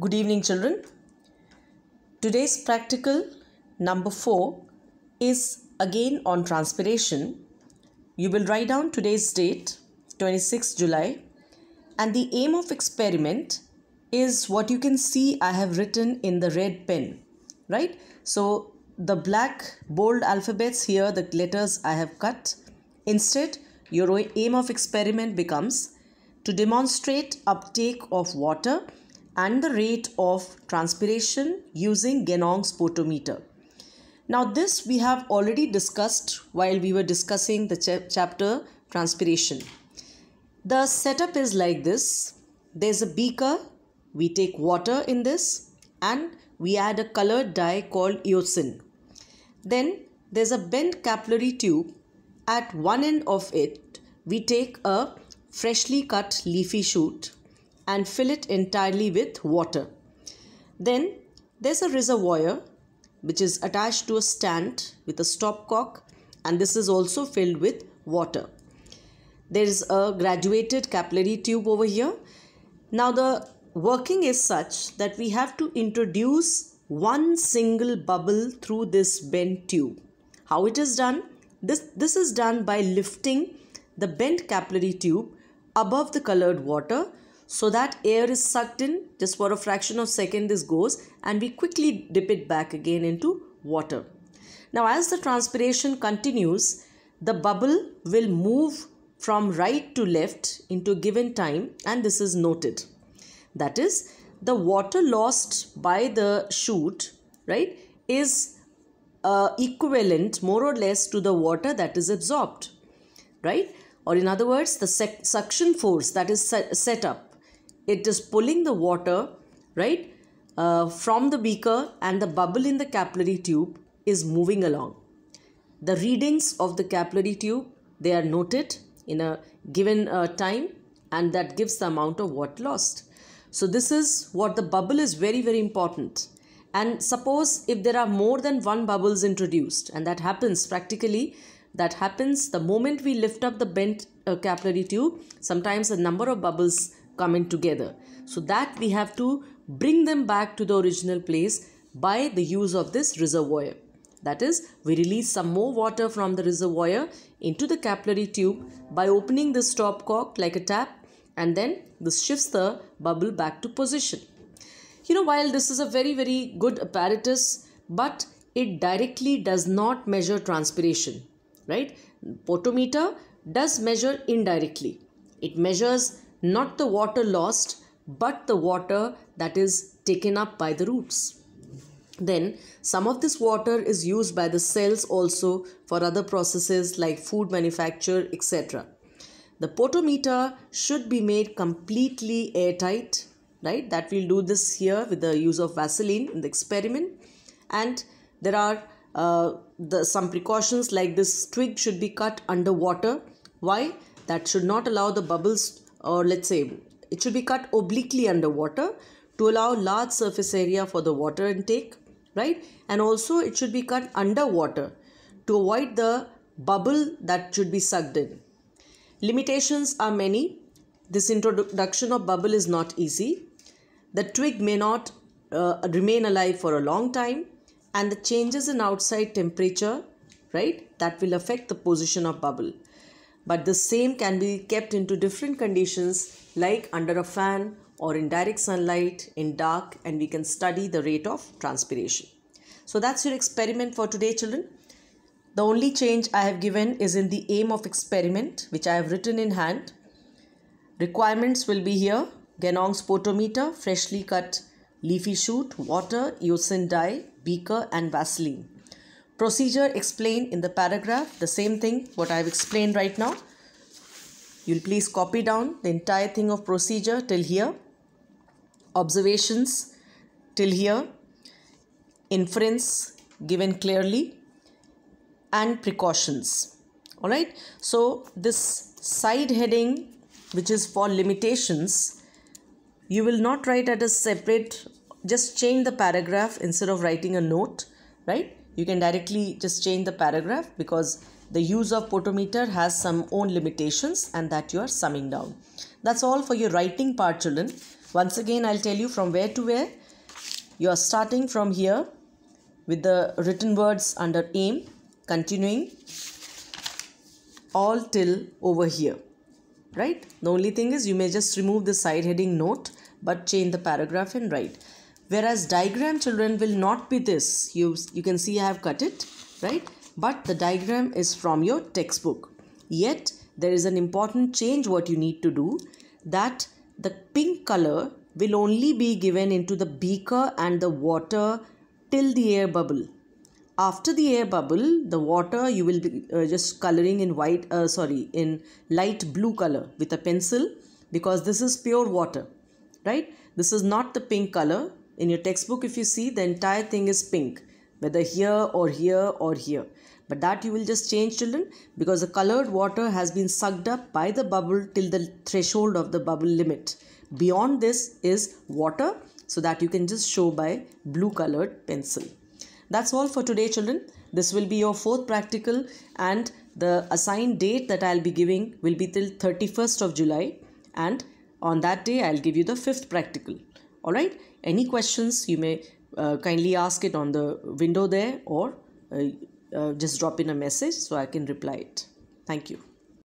Good evening, children. Today's practical number 4 is again on transpiration. You will write down today's date, 26 July, and the aim of experiment is what you can see I have written in the red pen, right? So the black bold alphabets here, the letters I have cut. Instead, your aim of experiment becomes to demonstrate uptake of water and the rate of transpiration using Ganong's potometer. Now this we have already discussed while we were discussing the ch chapter transpiration. The setup is like this. There's a beaker. We take water in this and we add a colored dye called eosin. Then there's a bent capillary tube. At one end of it, we take a freshly cut leafy shoot and fill it entirely with water. Then there's a reservoir which is attached to a stand with a stopcock and this is also filled with water. There is a graduated capillary tube over here. Now the working is such that we have to introduce one single bubble through this bent tube. How it is done? This, this is done by lifting the bent capillary tube above the colored water so that air is sucked in just for a fraction of a second this goes and we quickly dip it back again into water. Now as the transpiration continues, the bubble will move from right to left into given time and this is noted. That is the water lost by the shoot right is uh, equivalent more or less to the water that is absorbed right or in other words the suction force that is set up it is pulling the water right uh, from the beaker and the bubble in the capillary tube is moving along. The readings of the capillary tube they are noted in a given uh, time and that gives the amount of water lost. So this is what the bubble is very very important. And suppose if there are more than one bubbles introduced and that happens practically that happens the moment we lift up the bent uh, capillary tube sometimes the number of bubbles coming together. So that we have to bring them back to the original place by the use of this reservoir. That is, we release some more water from the reservoir into the capillary tube by opening the stopcock like a tap and then this shifts the bubble back to position. You know, while this is a very, very good apparatus, but it directly does not measure transpiration, right? Potometer does measure indirectly. It measures not the water lost but the water that is taken up by the roots. Then some of this water is used by the cells also for other processes like food manufacture etc. The potometer should be made completely airtight right that we'll do this here with the use of Vaseline in the experiment and there are uh, the some precautions like this twig should be cut underwater why that should not allow the bubbles or let's say it should be cut obliquely underwater to allow large surface area for the water intake right? And also it should be cut underwater to avoid the bubble that should be sucked in. Limitations are many. This introduction of bubble is not easy. The twig may not uh, remain alive for a long time and the changes in outside temperature right that will affect the position of bubble but the same can be kept into different conditions like under a fan or in direct sunlight in dark and we can study the rate of transpiration. So that's your experiment for today children. The only change I have given is in the aim of experiment which I have written in hand. Requirements will be here. Ganong's potometer, freshly cut leafy shoot, water, eosin dye, beaker and Vaseline. Procedure explained in the paragraph, the same thing what I have explained right now. You'll please copy down the entire thing of procedure till here. Observations till here. Inference given clearly and precautions. Alright, so this side heading which is for limitations, you will not write at a separate, just change the paragraph instead of writing a note, right? You can directly just change the paragraph because the use of potometer has some own limitations and that you are summing down. That's all for your writing part children. once again i'll tell you from where to where you are starting from here with the written words under aim continuing all till over here right the only thing is you may just remove the side heading note but change the paragraph and write whereas diagram children will not be this. You you can see i have cut it right? But the diagram is from your textbook. Yet there is an important change what you need to do that the pink color will only be given into the beaker and the water till the air bubble. After the air bubble the water you will be uh, just coloring in white uh, sorry in light blue color with a pencil because this is pure water right? This is not the pink color in your textbook if you see the entire thing is pink whether here or here or here. But that you will just change children because the colored water has been sucked up by the bubble till the threshold of the bubble limit. Beyond this is water so that you can just show by blue colored pencil. That's all for today children. This will be your fourth practical and the assigned date that i'll be giving will be till 31st of july. And on that day i'll give you the fifth practical all right any questions you may uh, kindly ask it on the window there or uh, uh, just drop in a message so I can reply it. Thank you.